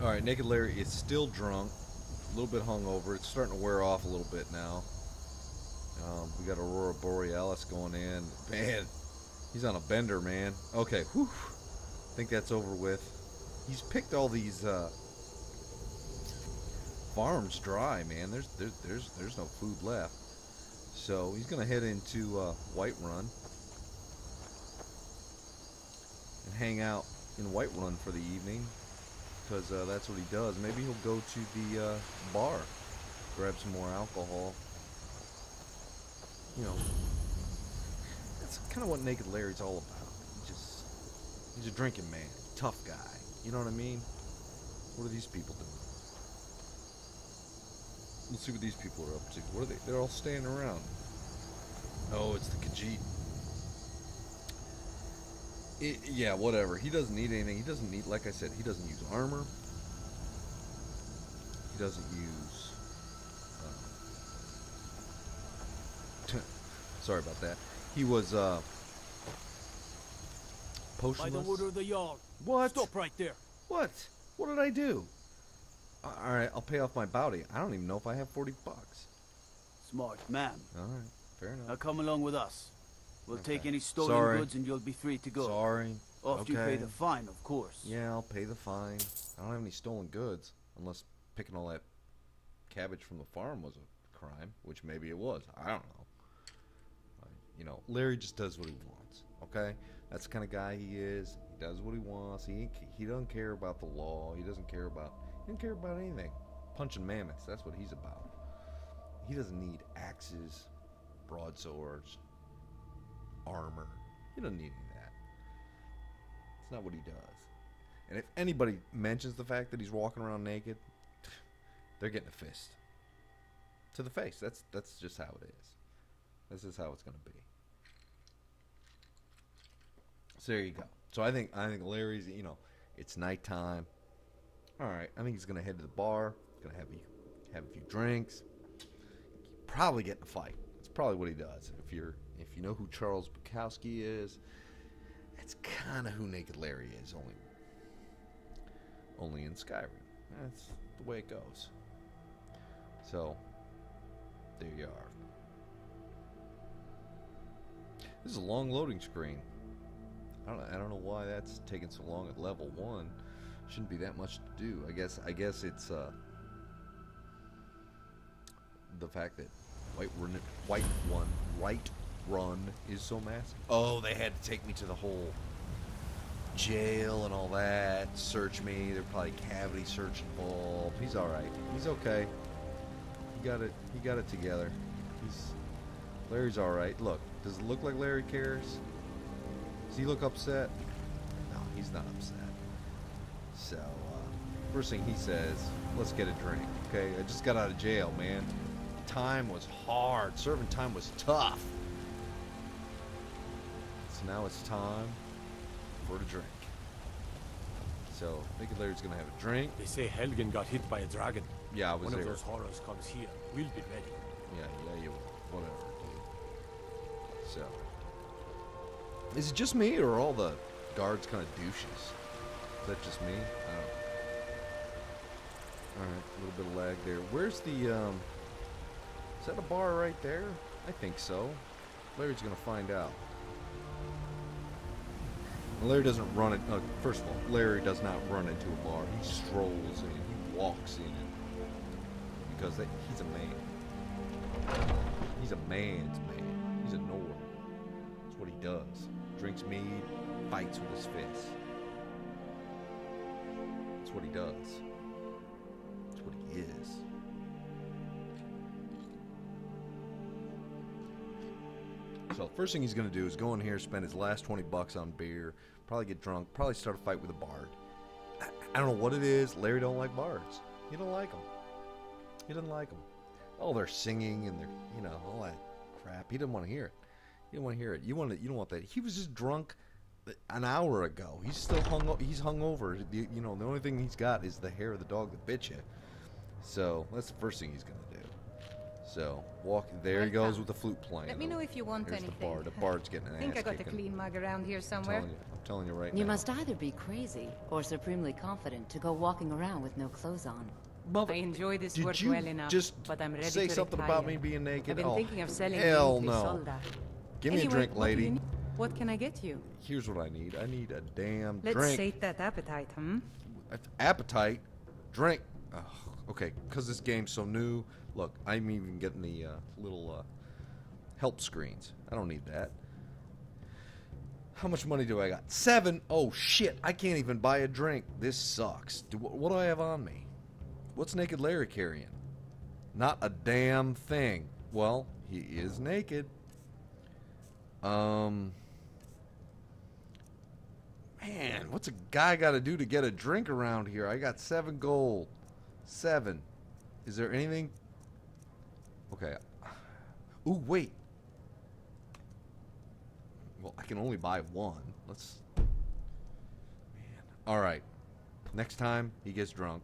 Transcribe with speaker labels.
Speaker 1: All right, Naked Larry is still drunk, a little bit hungover. It's starting to wear off a little bit now. Um, we got Aurora Borealis going in. Man, he's on a bender, man. Okay, whew. I think that's over with. He's picked all these uh, farms dry, man. There's there's there's there's no food left. So he's gonna head into uh, Whiterun and hang out in Whiterun for the evening because uh, that's what he does. Maybe he'll go to the uh, bar, grab some more alcohol. You know, that's kind of what Naked Larry's all about. He just he's a drinking man, tough guy. You know what I mean? What are these people doing? Let's see what these people are up to. What are they? They're all standing around. Oh, it's the Khajiit. It, yeah, whatever. He doesn't need anything. He doesn't need, like I said, he doesn't use armor. He doesn't use. Um, sorry about that. He was uh,
Speaker 2: By the
Speaker 1: potionless.
Speaker 2: order of the Jarl.
Speaker 1: What?
Speaker 2: Stop right there.
Speaker 1: What? What did I do? All right, I'll pay off my bounty. I don't even know if I have 40 bucks.
Speaker 2: Smart man.
Speaker 1: All right, fair enough.
Speaker 2: Now come along with us. We'll take any stolen
Speaker 1: Sorry.
Speaker 2: goods and you'll be free to go.
Speaker 1: Sorry.
Speaker 2: After you pay the fine, of course.
Speaker 1: Yeah, I'll pay the fine. I don't have any stolen goods, unless picking all that cabbage from the farm was a crime, which maybe it was. I don't know. You know, Larry just does what he wants. Okay, that's the kind of guy he is. He does what he wants. He ain't, he doesn't care about the law. He doesn't care about he doesn't care about anything. Punching mammoths. That's what he's about. He doesn't need axes, broadswords, armor. He doesn't need any of that. It's not what he does. And if anybody mentions the fact that he's walking around naked, they're getting a fist to the face. That's that's just how it is. This is how it's going to be. So there you go. So I think I think Larry's. You know, it's nighttime. All right. I think he's going to head to the bar. Going to have a have a few drinks. Probably get in a fight. That's probably what he does. If you're if you know who Charles Bukowski is, that's kind of who Naked Larry is. Only only in Skyrim. That's the way it goes. So, there you are. This is a long loading screen. I don't, I don't know why that's taking so long at level one. Shouldn't be that much to do. I guess I guess it's uh, the fact that Whiterun, White One, Right Run is so massive. Oh, they had to take me to the whole jail and all that. Search me. They're probably cavity search involved. He's all right. He's okay. He got it. He got it together. He's Larry's all right. Look, does it look like Larry cares? Does he look upset? No, he's not upset. So, uh, first thing he says, let's get a drink. Okay, I just got out of jail, man. Time was hard. Serving time was tough. So now it's time for a drink. So, I think Larry's gonna have a drink.
Speaker 3: They say Helgen got hit by a dragon.
Speaker 1: Yeah, I was
Speaker 3: One
Speaker 1: there.
Speaker 3: of those horrors comes here. We'll be ready.
Speaker 1: Yeah, yeah, you will. whatever, dude. So, is it just me, or are all the guards kind of douches? Is that just me? I don't know. All right, a little bit of lag there. Where's the um? Is that a bar right there? I think so. Larry's gonna find out. Larry doesn't run it. Uh, first of all, Larry does not run into a bar. He strolls in. He walks in because he's a man. He's a man's man. He's a Nord. That's what he does. Drinks mead, fights with his fists. That's what he does. That's what he is. So first thing he's gonna do is go in here, spend his last twenty bucks on beer, probably get drunk, probably start a fight with a bard. I, don't know what it is. Larry don't like bards. He don't like them. He doesn't like them. Oh, they're singing and they're you know all that crap. He didn't want to hear it. He didn't want to hear it. You want to, you don't want that. He was just drunk an hour ago. He's still hung. He's hung over. You you know the only thing he's got is the hair of the dog that bit you. So that's the first thing he's gonna do. So walk. There he goes with the flute playing.
Speaker 4: Let me know if you want
Speaker 1: Here's
Speaker 4: anything.
Speaker 1: the bard. The bard's getting an
Speaker 4: I think
Speaker 1: ass
Speaker 4: I got a
Speaker 1: kicking.
Speaker 4: clean mug around here somewhere.
Speaker 1: I'm
Speaker 4: somewhere.
Speaker 1: telling you. I'm telling you right
Speaker 5: You
Speaker 1: now.
Speaker 5: must either be crazy or supremely confident to go walking around with no clothes on.
Speaker 1: Mother-
Speaker 4: I enjoy this
Speaker 1: Did
Speaker 4: work
Speaker 1: you
Speaker 4: well enough,
Speaker 1: just
Speaker 4: but I'm ready
Speaker 1: say
Speaker 4: to
Speaker 1: something
Speaker 4: retire.
Speaker 1: about me being naked?
Speaker 4: I've been
Speaker 1: Oh,
Speaker 4: thinking of selling
Speaker 1: hell
Speaker 4: the
Speaker 1: no.
Speaker 4: Saadia.
Speaker 1: Give me a drink,
Speaker 4: what
Speaker 1: lady.
Speaker 4: you? What can I get you?
Speaker 1: Here's what I need. I need a damn
Speaker 4: Let's
Speaker 1: drink.
Speaker 4: sate that appetite, hmm?
Speaker 1: appetite, drink. Ugh, okay, because this game's so new. Look, I'm even getting the uh, little uh, help screens. I don't need that. How much money do I got? Seven. Oh shit! I can't even buy a drink. This sucks. Do, what do I have on me? What's Naked Larry carrying? Not a damn thing. Well, he is naked. Um. Man, what's a guy got to do to get a drink around here? I got seven gold. Seven. Is there anything? Okay. Ooh, wait. Well, I can only buy one. Let's. Man. All right. Next time he gets drunk,